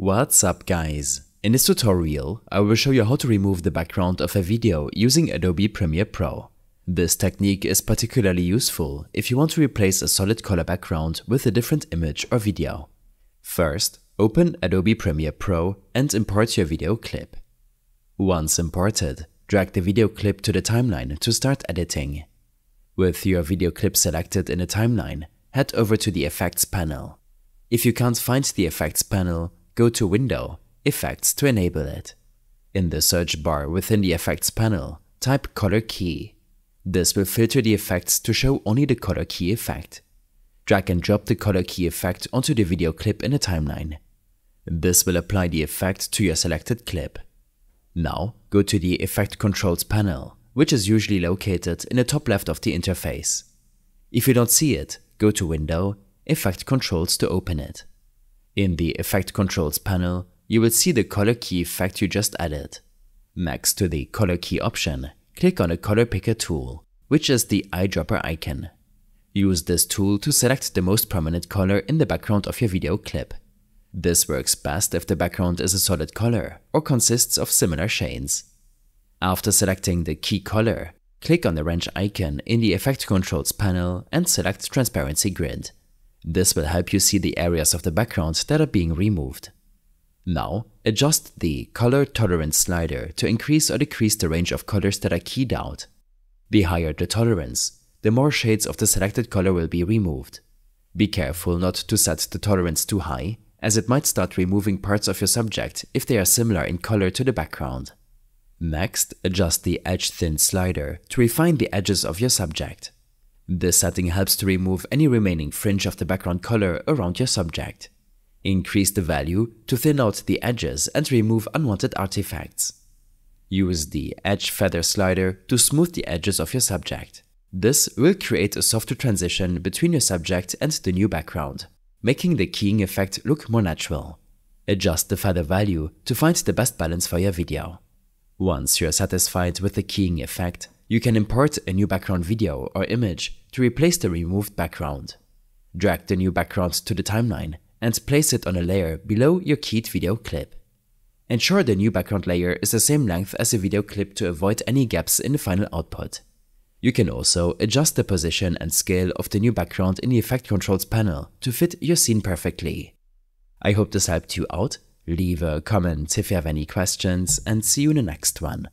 What's up guys? In this tutorial, I will show you how to remove the background of a video using Adobe Premiere Pro. This technique is particularly useful if you want to replace a solid color background with a different image or video. First, open Adobe Premiere Pro and import your video clip. Once imported, drag the video clip to the timeline to start editing. With your video clip selected in the timeline, head over to the Effects panel. If you can't find the Effects panel, go to Window, Effects to enable it. In the search bar within the Effects panel, type Color Key. This will filter the effects to show only the Color Key effect. Drag and drop the Color Key effect onto the video clip in the timeline. This will apply the effect to your selected clip. Now, go to the Effect Controls panel, which is usually located in the top left of the interface. If you don't see it, go to Window, Effect Controls to open it. In the Effect Controls panel, you will see the color key effect you just added. Next to the color key option, click on the color picker tool, which is the eyedropper icon. Use this tool to select the most prominent color in the background of your video clip. This works best if the background is a solid color or consists of similar shades. After selecting the key color, click on the wrench icon in the Effect Controls panel and select Transparency Grid. This will help you see the areas of the background that are being removed. Now, adjust the Color Tolerance slider to increase or decrease the range of colors that are keyed out. The higher the tolerance, the more shades of the selected color will be removed. Be careful not to set the tolerance too high, as it might start removing parts of your subject if they are similar in color to the background. Next, adjust the Edge Thin slider to refine the edges of your subject. This setting helps to remove any remaining fringe of the background color around your subject. Increase the value to thin out the edges and remove unwanted artifacts. Use the Edge Feather slider to smooth the edges of your subject. This will create a softer transition between your subject and the new background, making the keying effect look more natural. Adjust the feather value to find the best balance for your video. Once you're satisfied with the keying effect, you can import a new background video or image to replace the removed background. Drag the new background to the timeline and place it on a layer below your keyed video clip. Ensure the new background layer is the same length as the video clip to avoid any gaps in the final output. You can also adjust the position and scale of the new background in the Effect Controls panel to fit your scene perfectly. I hope this helped you out. Leave a comment if you have any questions and see you in the next one.